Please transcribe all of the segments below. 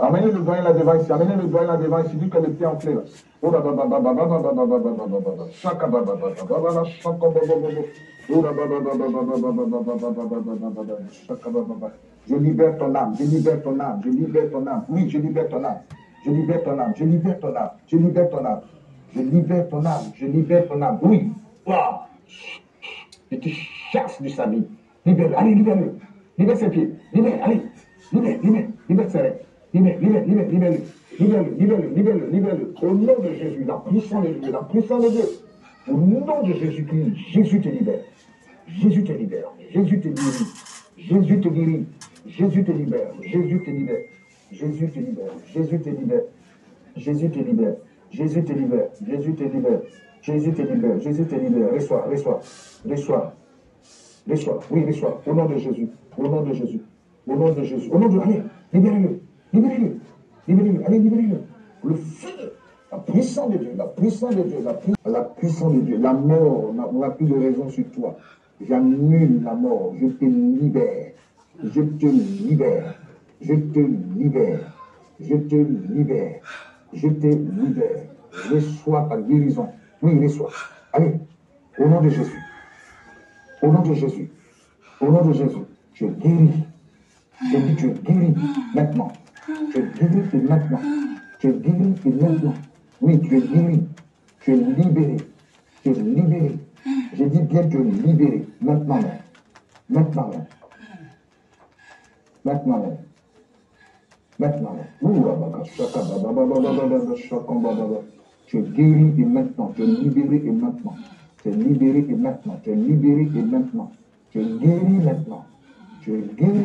Amenez le doyen là-devant ici. Amenez le doyen là-devant ici. Dis que le pied en clé. Je libère ton âme, je libère ton âme, je libère ton âme. Oui, je libère ton âme. Je libère ton âme, je libère ton âme, je libère ton âme. Je libère ton âme, je libère ton âme. Oui, je te chasse du salut. Libère, allez, libère-le. Libère ses pieds. Libère, allez. Libère, libère, libère ses rêves. Libère, libère, libère, libère-le. Libère-le, libère-le, libère-le, libère-le. Au nom de Jésus, la puissance de Dieu, la puissance de Dieu. Au nom de Jésus-Christ, Jésus te libère. Jésus te libère. Jésus te guérit. Jésus te guérit. Jésus te libère. Jésus te libère. Jésus te libère. Jésus te libère. Jésus te libère. Jésus te libère. Jésus te libère. Jésus te libère. Jésus te libère. Reçois, reçois, reçois. Reçois. Oui, reçois. Au nom de Jésus. Au nom de Jésus. Au nom de Jésus. Au nom de Allez, libérez-le. Libérez-le. Libérez-le. Allez, libérez-le. Le feu. La puissance de Dieu. La puissance de Dieu. La, pu- la puissance de Dieu. La mort n'a n'a plus de raison sur toi. J'annule la mort. Je te libère. Je te libère. Je te libère. Je te libère. Je te libère. Reçois ta guérison. Oui, reçois. Allez. Au nom de Jésus. Au nom de Jésus. Au nom de Jésus. Je guéris. Je dis, tu es guéri maintenant. Tu es guéri, c'est maintenant. Tu es guéri, c'est maintenant. Oui, tu es guéri. Tu es libéré. Tu es libéré. J'ai dit bien tu es libéré. Maintenant même. Maintenant même. Maintenant même. Maintenant. Tu es guéri et maintenant. Tu es libéré et maintenant. Tu es libéré et maintenant. Tu es libéré et maintenant. Tu es guéri maintenant. Tu es guéri.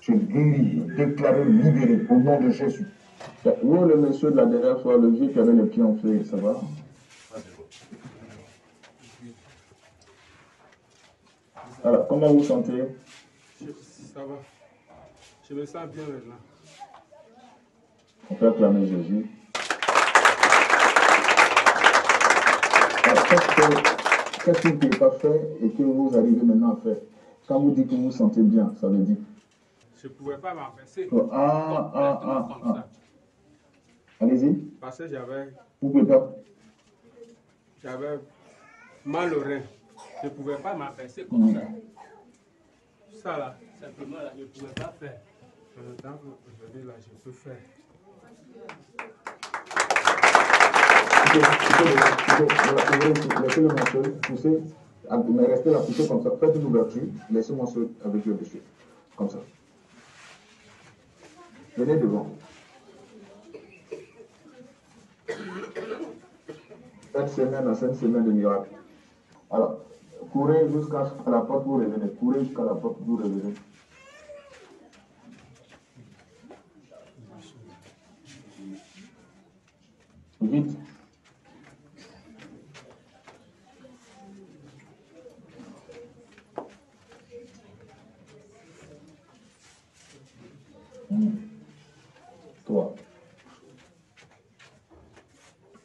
Je guéris, déclaré libéré au nom de Jésus. Où est le monsieur de la dernière fois, le vieux qui avait les pieds en ça va Alors, comment vous sentez Ça va. Je me sens bien maintenant. On peut acclamer Jésus. Qu'est-ce que vous n'avez pas fait et que vous arrivez maintenant à faire quand vous dites que vous vous sentez bien, ça veut dire. Je ne pouvais pas m'avancer. Oh, ah, ah, ah, comme ah. ça. Allez-y, Parce que j'avais, vous pouvez pas. j'avais mal au rein. Je ne pouvais pas m'avancer comme ça. Ça là, simplement là, je ne pouvais pas faire. Maintenant, aujourd'hui là, je peux faire. Tu peux- tu ah, mais restez là, poussez comme ça. Faites une ouverture, laissez le morceau avec le dessus. Comme ça. Venez devant. Cette semaine, là, c'est une semaine de miracle. Alors, courez jusqu'à la porte, vous revenez. Courez jusqu'à la porte, vous revenez. Vite.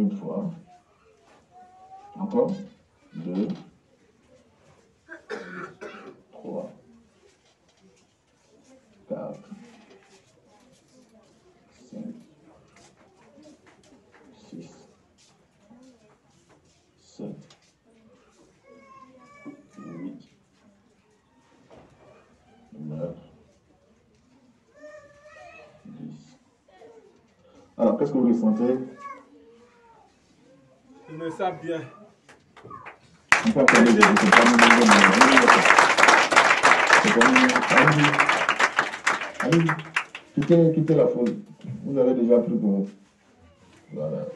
une fois, encore, deux, trois, quatre, cinq, six, sept, huit, neuf, dix. Alors, qu'est-ce que vous ressentez? Allez-y. Allez-y. Quittez, quittez la foule. Vous avez déjà pris pour vous. Voilà.